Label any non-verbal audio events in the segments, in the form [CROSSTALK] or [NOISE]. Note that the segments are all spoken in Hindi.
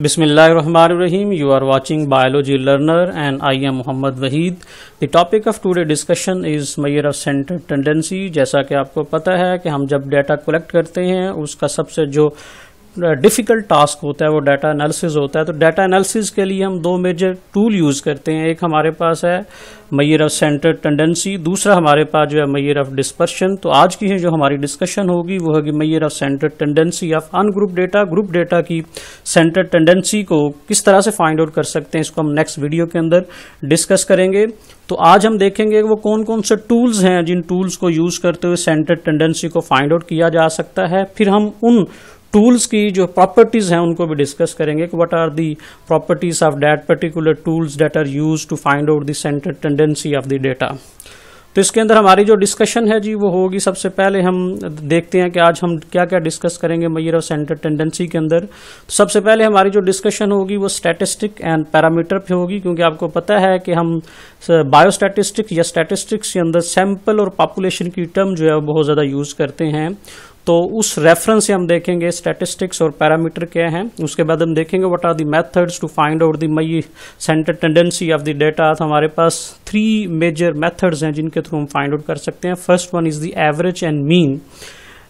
बिसमीम you are watching biology learner and I am Mohammad Waheed the topic of today discussion is measure of centre tendency जैसा कि आपको पता है कि हम जब डेटा कलेक्ट करते हैं, उसका सबसे जो डिफ़िकल्ट टास्क होता है, वो डाटा एनालिसिस होता है। तो डाटा एनालिसिस के लिए हम दो मेजर टूल यूज़ करते हैं। एक हमारे पास है मैयर ऑफ़ सेंटर टेंडेंसी दूसरा हमारे पास जो है मैयर ऑफ़ डिस्पर्शन तो आज की जो हमारी डिस्कशन होगी, वो होगी measure of centre tendency of ungroup data group data की सेंटर टेंडेंसी को किस तरह से फाइंड आउट कर सकते हैं, इसको हम नेक्स्ट वीडियो के अंदर डिस्कस करेंगे। तो आज हम देखेंगे वो कौन कौन से टूल्स हैं जिन टूल्स को यूज़ करते हुए सेंटर टेंडेंसी को फाइंड आउट किया जा सकता है। फिर हम उन टूल्स की जो प्रॉपर्टीज़ हैं, उनको भी डिस्कस करेंगे कि what are the properties of that particular tools that are use to find out the centre tendency of the data तो इसके अंदर हमारी जो डिस्कशन है जी, वो होगी सबसे पहले हम देखते हैं कि आज हम क्या क्या डिस्कस करेंगे मैयर ऑफ़ सेंटर टेंडेंसी के अंदर। तो सबसे पहले हमारी जो डिस्कशन होगी वो स्टैटिस्टिक एंड पैरामीटर पे होगी, क्योंकि आपको पता है कि हम बायोस्टैटिस्टिक्स या स्टैटिस्टिक्स के अंदर सैंपल और पॉपुलेशन की टर्म जो है वो बहुत ज़्यादा यूज़ करते हैं। तो उस रेफरेंस से हम देखेंगे स्टैटिस्टिक्स और पैरामीटर क्या हैं। उसके बाद हम देखेंगे what are the methods to find out the may centre tendency of the data तो हमारे पास थ्री मेजर मेथड्स हैं जिनके थ्रू हम फाइंड आउट कर सकते हैं। First one is the average and mean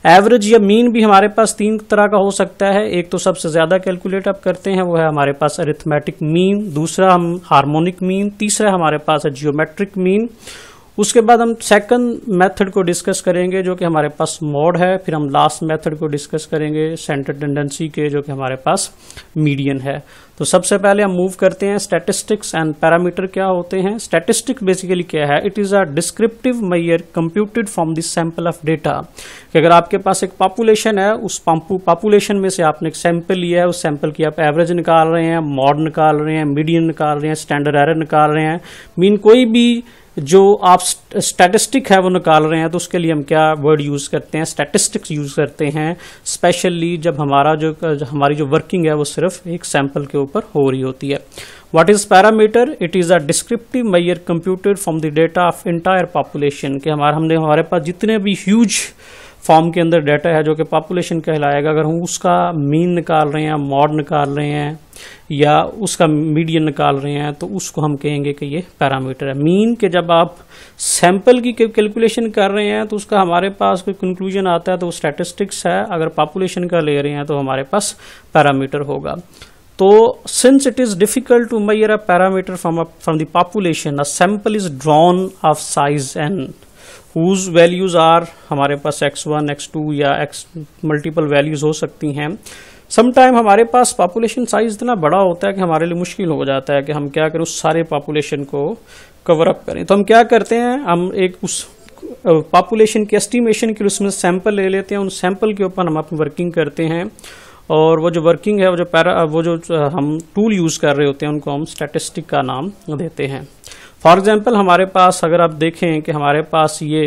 average या मीन भी हमारे पास तीन तरह का हो सकता है। एक तो सबसे ज़्यादा कैलकुलेट आप करते हैं, वो है हमारे पास अरिथमेटिक मीन दूसरा हम हार्मोनिक मीन तीसरा हमारे पास है जियोमेट्रिक मीन उसके बाद हम सेकंड मेथड को डिस्कस करेंगे, जो कि हमारे पास मोड है। फिर हम लास्ट मेथड को डिस्कस करेंगे सेंटर टेंडेंसी के, जो कि हमारे पास मीडियन है। तो सबसे पहले हम मूव करते हैं स्टैटिस्टिक्स एंड पैरामीटर क्या होते हैं? स्टैटिस्टिक बेसिकली क्या है? It is a descriptive measure computed from this sample of data कि अगर आपके पास एक पॉपुलेशन है, उस पॉपुलेशन में से आपने एक सैंपल लिया है, उस सैंपल की आप एवरेज निकाल रहे हैं मॉड निकाल रहे हैं मीडियन निकाल रहे हैं स्टैंडर्ड एरर निकाल रहे हैं। मीन कोई भी जो आप स्टैटिस्टिक है वो निकाल रहे हैं तो उसके लिए हम क्या वर्ड यूज़ करते हैं? स्टैटिस्टिक्स यूज़ करते हैं स्पेशली जब हमारा जो, हमारी जो वर्किंग है वो सिर्फ़ एक सैंपल के ऊपर हो रही होती है। What is parameter it is a descriptive measure computed from the data of entire population के हमारे, हमने, हमारे पास जितने भी ह्यूज फॉर्म के अंदर डाटा है जो कि पॉपुलेशन कहलाएगा। अगर हम उसका मीन निकाल रहे हैं, मॉड निकाल रहे हैं, या उसका मीडियन निकाल रहे हैं तो उसको हम कहेंगे कि ये पैरामीटर है। मीन के जब आप सैंपल की कैलकुलेशन कर रहे हैं तो उसका हमारे पास कोई कंक्लूजन आता है तो स्टैटिस्टिक्स है। अगर पॉपुलेशन का ले रहे हैं तो हमारे पास पैरामीटर होगा। तो since it is difficult to measure a parameter from from the population a sample is drawn of size and whose values are हमारे पास एक्स वन एक्स टू या एक्स मल्टीपल वैल्यूज़ हो सकती हैं। समटाइम हमारे पास पॉपुलेशन साइज़ इतना बड़ा होता है कि हमारे लिए मुश्किल हो जाता है कि हम क्या करें, उस सारे पॉपुलेशन को कवर अप करें। तो हम क्या करते हैं, हम एक उस पॉपुलेशन के एस्टिमेशन के लिए उसमें सैंपल ले लेते हैं, उन सैंपल के ऊपर हम अपनी वर्किंग करते हैं। और वो जो वर्किंग है, वो जो पैरा वो जो हम टूल यूज़ कर रहे होते हैं, उनको हम स्टैटिस्टिक का नाम देते हैं। फॉर एग्ज़ाम्पल हमारे पास, अगर आप देखें कि हमारे पास ये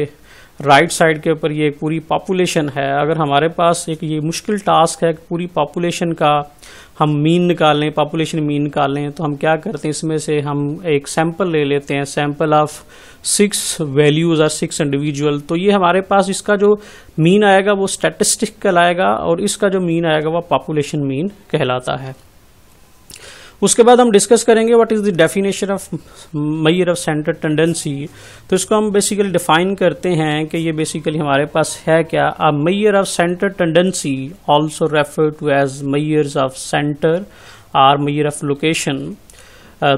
राइट right साइड के ऊपर ये पूरी पॉपुलेशन है, अगर हमारे पास एक ये मुश्किल टास्क है पूरी पॉपुलेशन का हम मीन निकाल पॉपुलेशन मीन निकाल तो हम क्या करते हैं, इसमें से हम एक सैंपल ले लेते हैं सैंपल ऑफ़ सिक्स वैल्यूज़ और सिक्स इंडिविजुअल तो ये हमारे पास इसका जो मीन आएगा वो स्टैटिस्टिक आएगा और इसका जो मीन आएगा वह पॉपुलेशन मीन कहलाता है। उसके बाद हम डिस्कस करेंगे what is the definition of measure of centre tendency तो इसको हम बेसिकली डिफाइन करते हैं कि ये बेसिकली हमारे पास है क्या? A measure of centre tendency also refer to as measures of centre or measure of location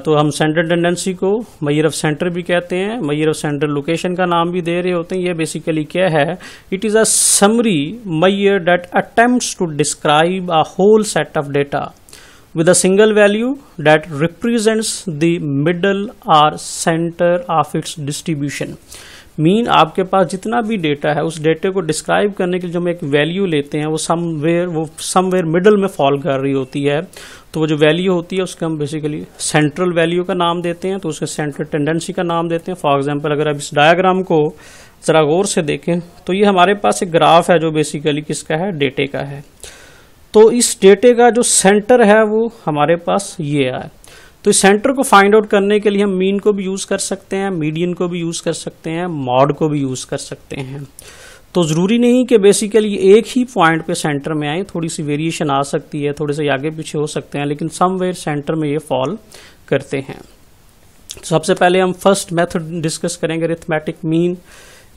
तो हम सेंटर टेंडेंसी को मैयर ऑफ़ सेंटर भी कहते हैं मैयर ऑफ़ सेंटर लोकेशन का नाम भी दे रहे होते हैं, ये बेसिकली क्या है? It is a summary measure that attempt to describe a whole set of data with a single value that represents the middle or center of its distribution. Mean आपके पास जितना भी डेटा है, उस डेटे को डिस्क्राइब करने के लिए जो हम एक वैल्यू लेते हैं, वो समवेयर वो समवेयर मिडल में फॉल कर रही होती है। तो वो जो वैल्यू होती है, उसके हम बेसिकली सेंट्रल वैल्यू का नाम देते हैं तो उसके सेंट्रल टेंडेंसी का नाम देते हैं। फॉर एग्जांपल अगर आप इस डायाग्राम को ज़रा गौर से देखें तो ये हमारे पास एक ग्राफ है जो बेसिकली किसका है? डेटे का है। तो इस डेटे का जो सेंटर है वो हमारे पास ये है तो इस सेंटर को फाइंड आउट करने के लिए हम मीन को भी यूज़ कर सकते हैं मीडियन को भी यूज़ कर सकते हैं मॉड को भी यूज़ कर सकते हैं। तो ज़रूरी नहीं कि बेसिकली एक ही पॉइंट पे सेंटर में आए थोड़ी सी वेरिएशन आ सकती है थोड़े से आगे पीछे हो सकते हैं, लेकिन समवेयर सेंटर में ये फॉल करते हैं। तो सबसे पहले हम फ़र्स्ट मेथड डिस्कस करेंगे रिथमेटिक मीन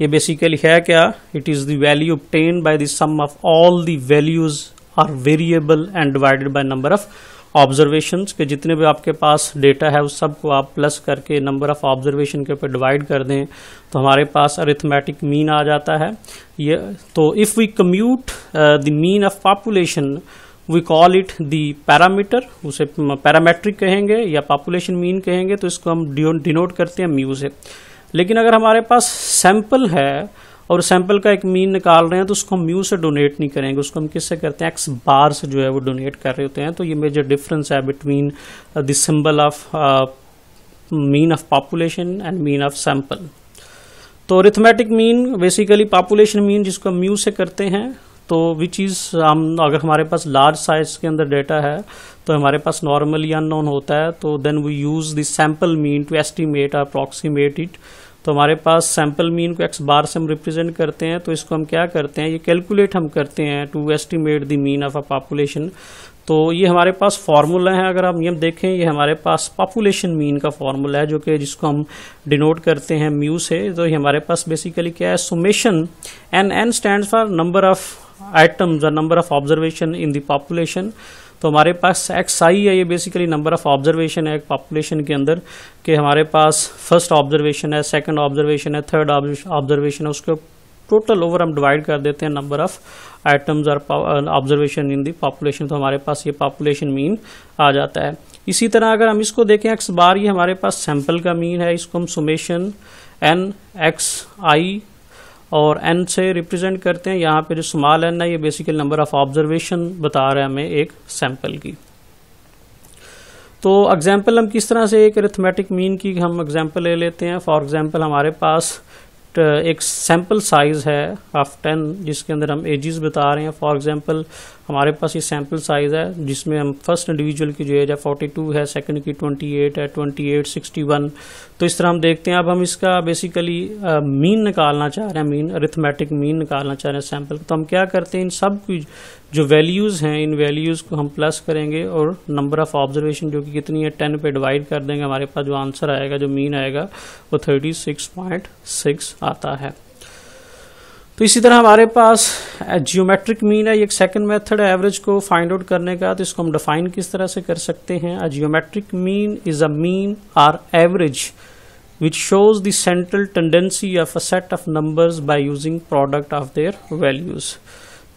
ये बेसिकली है क्या? It is the value obtained by the sum of all the values are variable and divided by number of observation के जितने भी आपके पास डेटा है, उस सबको आप प्लस करके नंबर ऑफ़ ऑब्जर्वेशन के ऊपर डिवाइड कर दें तो हमारे पास अरिथमेटिक मीन आ जाता है। ये तो if we compute the mean of population we call it the parameter उसे पैरामेट्रिक कहेंगे या पॉपुलेशन मीन कहेंगे तो इसको हम डिनोट करते हैं म्यू से। लेकिन अगर हमारे पास सैंपल है और सैंपल का एक मीन निकाल रहे हैं तो उसको हम म्यू से डोनेट नहीं करेंगे। उसको हम किससे करते हैं? एक्स बार से जो है वो डोनेट कर रहे होते हैं। तो ये मेजर डिफरेंस है between the symbol of mean of population and mean of sample तो arithmetic mean basically population mean जिसको हम म्यू से करते हैं तो विच इज़ हम, अगर हमारे पास लार्ज साइज़ के अंदर डेटा है तो हमारे पास नॉर्मली अननोन होता है तो then we use the sample mean to estimate approximate it तो हमारे पास सैंपल मीन को एक्स बार से हम रिप्रेजेंट करते हैं तो इसको हम क्या करते हैं? ये कैलकुलेट हम करते हैं to estimate the mean of a population तो ये हमारे पास फार्मूला है, अगर आप नियम देखें, ये हमारे पास पॉपुलेशन मीन का फार्मूला है, जो कि जिसको हम डिनोट करते हैं म्यू से। तो ये हमारे पास बेसिकली क्या है? Summation N N stand for number of items और number of observation in the population तो हमारे पास एक्स आई है, ये बेसिकली नंबर ऑफ़ ऑब्जर्वेशन है पॉपुलेशन के अंदर कि हमारे पास फ़र्स्ट ऑब्जर्वेशन है सेकंड ऑब्जर्वेशन है थर्ड ऑब्जर्वेशन है, उसको टोटल ओवर हम डिवाइड कर देते हैं नंबर ऑफ़ आइटम्स और ऑब्जर्वेशन इन दी पॉपुलेशन तो हमारे पास ये पॉपुलेशन मीन आ जाता है। इसी तरह अगर हम इसको देखें एक्स बार ये हमारे पास सैंपल का मीन है, इसको हम सुमेशन एन एक्स आई और एन से रिप्रेजेंट करते हैं। यहाँ पे जो स्मॉल एन है, ये बेसिकल नंबर ऑफ़ ऑब्जर्वेशन बता रहे हैं हमें एक सैंपल की। तो एग्ज़ाम्पल हम किस तरह से एक अरिथमेटिक मीन की हम एग्ज़ाम्पल ले लेते हैं। फॉर एग्ज़ाम्पल हमारे पास एक सैंपल साइज़ है ऑफ़ टेन जिसके अंदर हम एजिस बता रहे हैं। फॉर एग्जांपल हमारे पास ये सैंपल साइज़ है, जिसमें हम फ़र्स्ट इंडिविजुअल की जो एज है 42 है सेकंड की 28 है 28 61 तो इस तरह हम देखते हैं, अब हम इसका बेसिकली मीन निकालना चाह रहे हैं मीन अरिथमेटिक मीन निकालना चाह रहे हैं सैंपल तो हम क्या करते हैं, इन सब की जो वैल्यूज़ हैं, इन वैल्यूज़ को हम प्लस करेंगे और नंबर ऑफ़ ऑब्जर्वेशन जो कि कितनी है टेन पे डिवाइड कर देंगे। हमारे पास जो आंसर आएगा, जो मीन आएगा, वो थर्टी सिक्स पॉइंट सिक्स आता है। तो इसी तरह हमारे पास जियोमेट्रिक मीन है एक सेकंड मेथड है एवरेज को फाइंड आउट करने का तो इसको हम डिफाइन किस तरह से कर सकते हैं। A geometric mean is a mean or average which shows the central tendency of a set of numbers by using product of their values.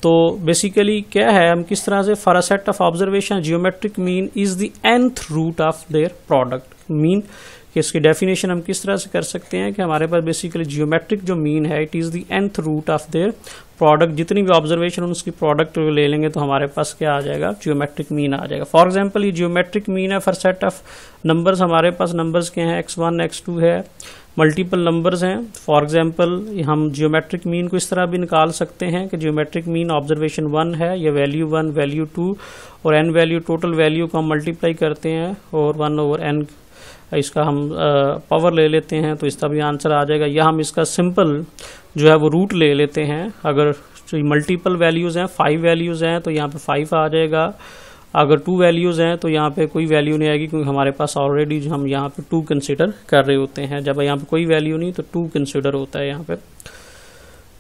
तो बेसिकली क्या है, हम किस तरह से for a set of observation geometric mean is the nth root of their product mean कि इसकी डेफिनेशन हम किस तरह से कर सकते हैं कि हमारे पास बेसिकली जियोमेट्रिक जो मीन है it is the nth root of their product जितनी भी ऑब्जर्वेशन उसकी प्रोडक्ट ले लेंगे तो हमारे पास क्या आ जाएगा? जियोमेट्रिक मीन आ जाएगा। फॉर एग्ज़ाम्पल ये जियोमेट्रिक मीन है फॉर सेट ऑफ़ नंबर्स हमारे पास नंबर्स के हैं? एक्स वन एक्स टू है। मल्टीपल नंबर्स हैं। फॉर एग्जांपल हम जियोमेट्रिक मीन को इस तरह भी निकाल सकते हैं कि जियोमेट्रिक मीन ऑब्जर्वेशन वन है, या वैल्यू वन वैल्यू टू और एन वैल्यू टोटल वैल्यू को हम मल्टीप्लाई करते हैं और वन ओवर एन इसका हम पावर ले लेते हैं तो इसका भी आंसर आ जाएगा। या हम इसका सिंपल जो है वो रूट ले लेते हैं। अगर मल्टीपल वैल्यूज़ हैं फाइव वैल्यूज़ हैं तो यहाँ पे फाइव आ जाएगा। अगर टू वैल्यूज़ हैं तो यहाँ पे कोई वैल्यू नहीं आएगी, क्योंकि हमारे पास ऑलरेडी हम यहाँ पे टू कंसिडर कर रहे होते हैं। जब यहाँ पर कोई वैल्यू नहीं तो टू कंसिडर होता है यहाँ पे।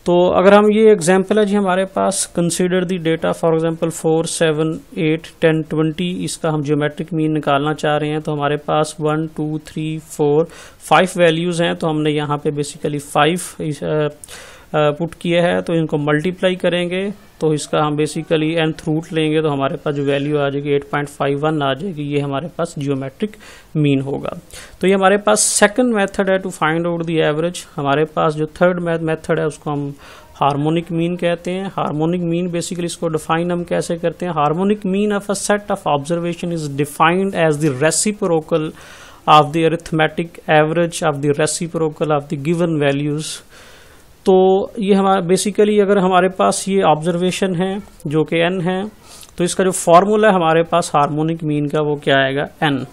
तो अगर हम ये एग्ज़ाम्पल है जी हमारे पास consider the data for example four seven eight ten twenty इसका हम ज्योमेट्रिक मीन निकालना चाह रहे हैं तो हमारे पास one two three four five values हैं तो हमने यहाँ पे बेसिकली फाइव पुट किया है तो इनको मल्टीप्लाई करेंगे तो इसका हम बेसिकली एंथ रूट लेंगे तो हमारे पास जो वैल्यू आ जाएगी 8.51 आ जाएगी, ये हमारे पास जियोमेट्रिक मीन होगा। तो ये हमारे पास सेकंड मेथड है to find out the average हमारे पास जो थर्ड मेथड है, उसको हम हार्मोनिक मीन कहते हैं। हार्मोनिक मीन बेसिकली इसको डिफाइन हम कैसे करते हैं? Harmonic mean of a set of observation is defined as the reciprocal of the arithmetic average of the reciprocal of the given values तो ये हमारा बेसिकली अगर हमारे पास ये ऑब्जर्वेशन है, जो कि एन है तो इसका जो फॉर्मूला है हमारे पास हार्मोनिक मीन का वो क्या आएगा? N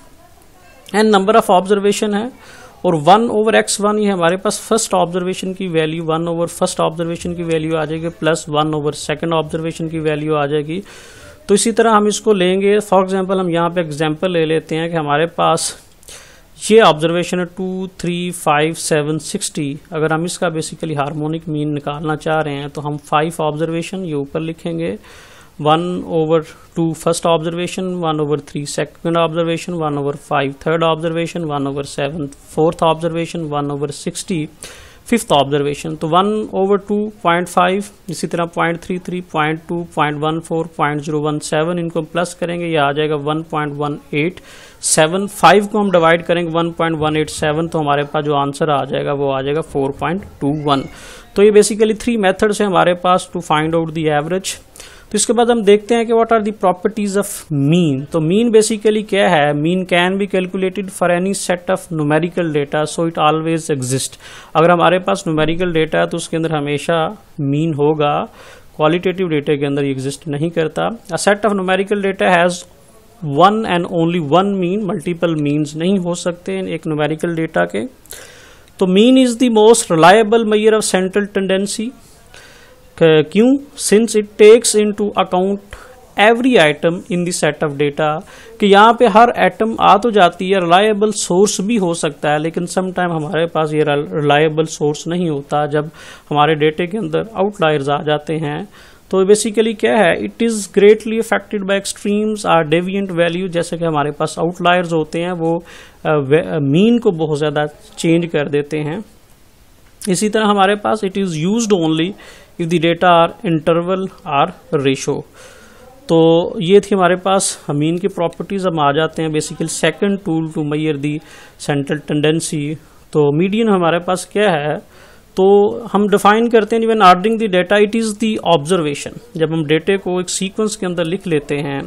N number of observation है, और वन ओवर एक्स वन ये हमारे पास फ़र्स्ट ऑब्जर्वेशन की value one over first observation की वैल्यू आ जाएगी plus one over second observation की वैल्यू आ जाएगी। तो इसी तरह हम इसको लेंगे फॉर एग्ज़ाम्पल हम यहाँ पे एग्ज़ाम्पल ले लेते हैं कि हमारे पास ये ऑब्जर्वेशन है two three five seven sixty अगर हम इसका बेसिकली हार्मोनिक मीन निकालना चाह रहे हैं तो हम फाइव ऑब्जर्वेशन ये ऊपर लिखेंगे. One over two first observation one over three second observation one over five third observation one over seven fourth observation one over sixty fifth observation तो one over two point five इसी तरह point three three point two point one four point zero one seven इनको प्लस करेंगे, ये आ जाएगा one point one eight seven five को हम डिवाइड करेंगे one point one eight seven तो हमारे पास जो आंसर आ जाएगा, वो आ जाएगा फोर पॉइंट टू वन तो ये बेसिकली थ्री मेथड्स है हमारे पास to find out the average तो इसके बाद हम देखते हैं कि what are the properties of mean तो मीन बेसिकली क्या है? Mean can be calculated for any set of numerical data so it always exist अगर हमारे पास न्यूमेरिकल डेटा है तो उसके अंदर हमेशा मीन होगा। क्वालिटेटिव डेटा के अंदर एग्जिस्ट नहीं करता। A set of numerical data has one and only one mean multiple means नहीं हो सकते एक न्यूमेरिकल डेटा के। तो mean is the most reliable measure of central tendency क्यों? Since it takes into account every item in the set of data कि यहाँ पे हर आइटम आ तो जाती है रिलायबल सोर्स भी हो सकता है, लेकिन समटाइम हमारे पास ये रिलायबल सोर्स नहीं होता। जब हमारे डेटे के अंदर आउटलायर्स आ जाते हैं तो बेसिकली क्या है? It is greatly affected by extremes or deviant value जैसे कि हमारे पास आउटलायर्स होते हैं, वो मीन को बहुत ज़्यादा चेंज कर देते हैं। इसी तरह हमारे पास it is use only if the data are interval or ratio तो ये थी हमारे पास मीन की प्रॉपर्टीज़ हम आ जाते हैं basically second tool to measure the central tendency तो मीडियन हमारे पास क्या है? तो हम डिफाइन करते हैं even ordering the data it is the observation जब हम डेटे को एक सीक्वेंस के अंदर लिख लेते हैं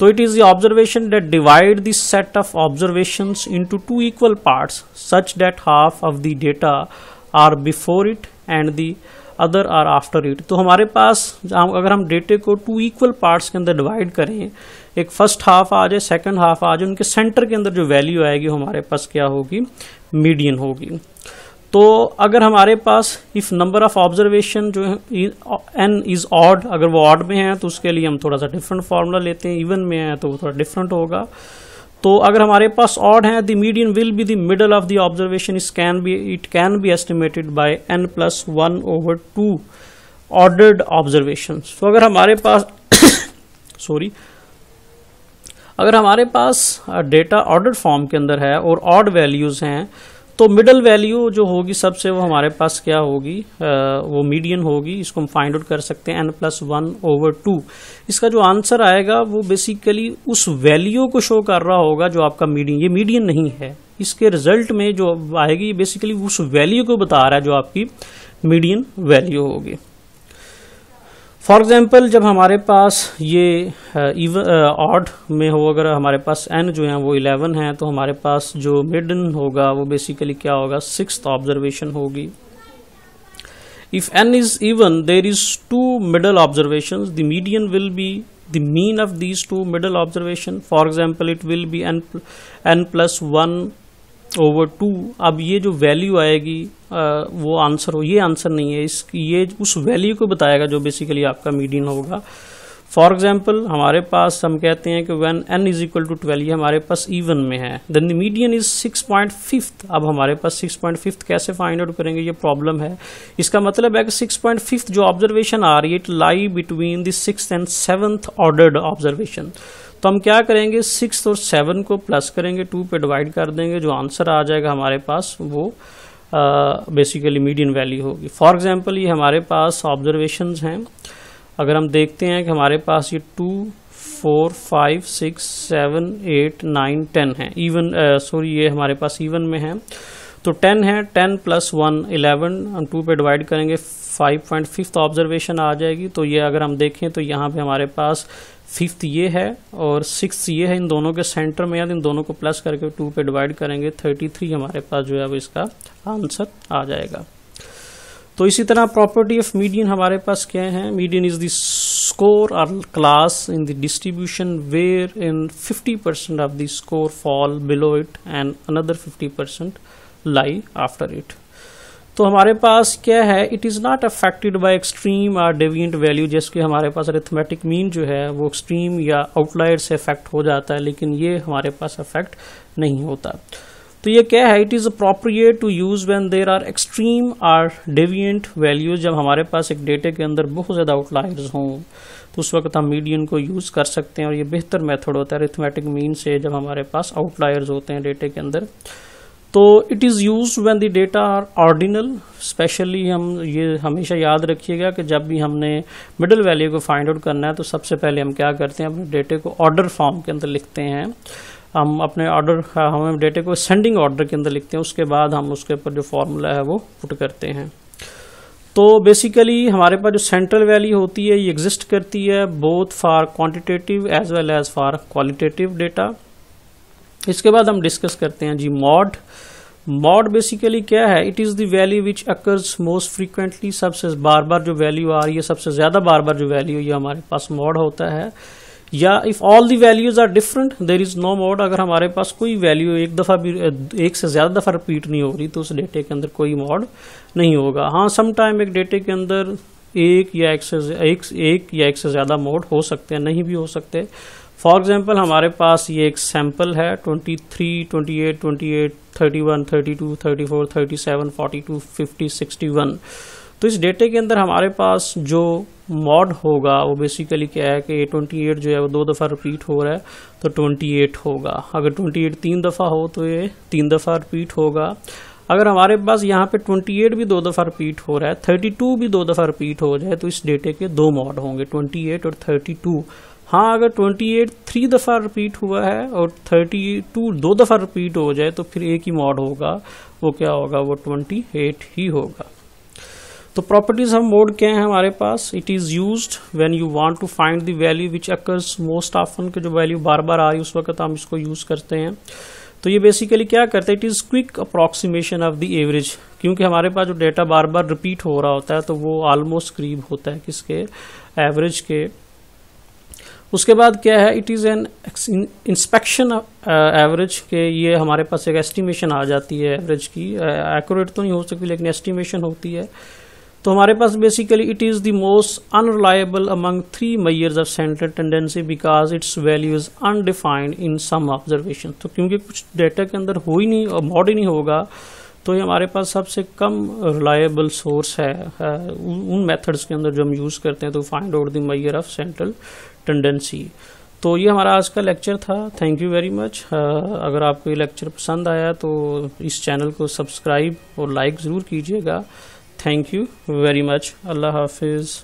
तो it is the observation that divide the set of observation into two equal parts such that half of the data are before it and the other are after it तो हमारे पास अगर हम डेटे को टू इक्वल पार्ट्स के अंदर डिवाइड करें, एक फ़र्स्ट हाफ़ आ जाए सेकंड हाफ़ आ जाए उनके सेंटर के अंदर जो वैल्यू आएगी, हमारे पास क्या होगी? मीडियन होगी। तो अगर हमारे पास इफ़ नंबर ऑफ़ ऑब्जर्वेशन जो है एन इज़ ऑड अगर वो ऑड में है तो उसके लिए हम थोड़ा सा डिफरेंट फार्मूला लेते हैं इवन में है तो वो थोड़ा डिफरेंट होगा। तो अगर हमारे पास ऑड है the median will be the middle of the observation is can be it can be estimated by n plus one over two ordered observation तो अगर हमारे पास [COUGHS] सॉरी अगर हमारे पास डेटा ऑर्डर फॉर्म के अंदर है और ऑड वैल्यूज़ हैं तो मिडल वैल्यू जो होगी सबसे वो हमारे पास क्या होगी? आ, वो मीडियन होगी। इसको हम फाइंड आउट कर सकते हैं n plus one over two इसका जो आंसर आएगा वो बेसिकली उस वैल्यू को शो कर रहा होगा जो आपका मीडियन ये मीडियन नहीं है। इसके रिज़ल्ट में जो आएगी बेसिकली उस वैल्यू को बता रहा है जो आपकी मीडियन वैल्यू होगी। फॉर एग्ज़ाम्पल जब हमारे पास ये ऑड में हो, अगर हमारे पास एन जो है, वो इलेवन है तो हमारे पास जो मिडन होगा, वो बेसिकली क्या होगा? सिक्स ऑब्जर्वेशन होगी। If n is even there is two middle observation the median will be the mean of these two middle observation for example it will be n n plus one over two अब ये जो वैल्यू आएगी आ, वो आंसर हो ये आंसर नहीं है। इस ये उस वैल्यू को बताएगा जो बेसिकली आपका मीडियन होगा। फॉर एग्ज़ाम्पल हमारे पास हम कहते हैं कि one n is equal to twelve हमारे पास इवन में है। Then the median is six point fifth अब हमारे पास सिक्स पॉइंट फिफ्थ कैसे फाइंड आउट करेंगे? ये प्रॉब्लम है। इसका मतलब है कि सिक्स पॉइंट फिफ्थ जो ऑब्जर्वेशन आ रही है it lie between the six and seventh ordered observation तो हम क्या करेंगे? सिक्स और सेवन को प्लस करेंगे टू पे डिवाइड कर देंगे। जो आंसर आ जाएगा हमारे पास, वो बेसिकली मीडियन वैल्यू होगी। फॉर एग्जांपल ये हमारे पास ऑब्जर्वेशन हैं। अगर हम देखते हैं कि हमारे पास ये two four five six seven eight nine ten है। इवन सॉरी ये हमारे पास इवन में है। तो टेन है टेन प्लस वन इलेवन हम टू पे डिवाइड करेंगे। फाइव पॉइंट फिफ्थ ऑब्जर्वेशन आ जाएगी। तो ये अगर हम देखें तो यहाँ पे हमारे पास फिफ्थ ये है और सिक्स ये है, इन दोनों के सेंटर में याद, इन दोनों को प्लस करके टू पे डिवाइड करेंगे थर्टी थ्री हमारे पास जो है वो इसका आंसर आ जाएगा। तो इसी तरह प्रॉपर्टी ऑफ़ मीडियन हमारे पास क्या है? Median is the score or class in the distribution where in 50 percent of the score fall below it and another 50 percent lie after it तो हमारे पास क्या है? It is not affected by extreme or deviant value जैसे हमारे पास अरिथमेटिक मीन जो है, वो एक्सट्रीम या आउटलायर से अफेक्ट हो जाता है, लेकिन ये हमारे पास अफेक्ट नहीं होता। तो ये क्या है? It is appropriate to use when there are extreme or deviant values जब हमारे पास एक डेटे के अंदर बहुत ज़्यादा आउटलायर्स हों। तो उस वक्त हम मीडियन को यूज़ कर सकते हैं, और ये बेहतर मेथड होता है अरिथमेटिक मीन से, जब हमारे पास आउटलायर्स होते हैं डेटे के अंदर। तो it is use when the data are ordinal specially हम ये हमेशा याद रखिएगा कि जब भी हमने मिडिल वैल्यू को फाइंड आउट करना है तो सबसे पहले हम क्या करते हैं, अपने डेटे को ऑर्डर फॉर्म के अंदर लिखते हैं। हम अपने ऑर्डर हम डेटे को सेंडिंग ऑर्डर के अंदर लिखते हैं, उसके बाद हम उसके ऊपर जो फॉर्मूला है वो पुट करते हैं। तो बेसिकली हमारे पास जो सेंट्रल वैल्यू होती है, ये एग्जिस्ट करती है both for quantitative as well as for qualitative data इसके बाद हम डिस्कस करते हैं जी मॉड। मॉड बेसिकली क्या है? It is the value which occurs most frequently सबसे बार बार जो वैल्यू आ रही है सबसे ज़्यादा बार बार जो वैल्यू ये हमारे पास मॉड होता है। या if all the values are different there is no mode अगर हमारे पास कोई वैल्यू एक दफ़ा भी एक से ज़्यादा दफ़ा रिपीट नहीं हो रही तो उस डेटे के अंदर कोई मॉड नहीं होगा। हाँ सम टाइम एक डेटे के अंदर एक या एक से एक, एक या एक से ज़्यादा मोड हो सकते हैं नहीं भी हो सकते। फॉर एग्ज़ाम्पल हमारे पास ये एक सैंपल है 23, 28, 28, 31, 32, 34, 37, 42, 50, 61 तो इस डेटे के अंदर हमारे पास जो मॉड होगा वो बेसिकली क्या है कि 28 जो है वो दो दफ़ा रिपीट हो रहा है तो 28 होगा। अगर 28 तीन दफ़ा हो तो ये तीन दफ़ा रिपीट होगा। अगर हमारे पास यहाँ पे 28 भी दो दफ़ा रिपीट हो रहा है 32 भी दो दफ़ा रिपीट हो जाए तो इस डेटे के दो मॉड होंगे 28 और 32 हाँ अगर 28 थ्री दफ़ा रिपीट हुआ है और 32 दो दफ़ा रिपीट हो जाए तो फिर एक ही मॉड होगा। वो क्या होगा? वो 28 ही होगा। तो प्रॉपर्टीज़ हम मोड क्या है हमारे पास। It is use when you want to find the value which occurs most often के जो वैल्यू बार बार आ रही है, उस वक्त हम इसको यूज़ करते हैं। तो ये बेसिकली क्या करता है? It is quick approximation of the average क्योंकि हमारे पास जो डेटा बार बार रिपीट हो रहा होता है तो वो ऑलमोस्ट करीब होता है किसके? एवरेज के। उसके बाद क्या है it is an inspection average के ये हमारे पास एक एस्टिमेशन आ जाती है एवरेज की। एक्यूरेट uh, तो नहीं हो सकती लेकिन एस्टिमेशन होती है। तो हमारे पास basically it is the most unreliable among three measures of central tendency because its value is undefined in some observation तो क्योंकि कुछ डेटा के अंदर हो ही नहीं और मॉड ही नहीं होगा तो ये हमारे पास सबसे कम रिलायबल सोर्स है, है उन मेथड्स के अंदर जो हम यूज़ करते हैं तो find out the measure of central tendency तो ये हमारा आज का लेक्चर था. थैंक यू वेरी मच अगर आपको ये लेक्चर पसंद आया तो इस चैनल को सब्सक्राइब और लाइक ज़रूर कीजिएगा. थैंक यू वेरी मच अल्लाह हाफिज़.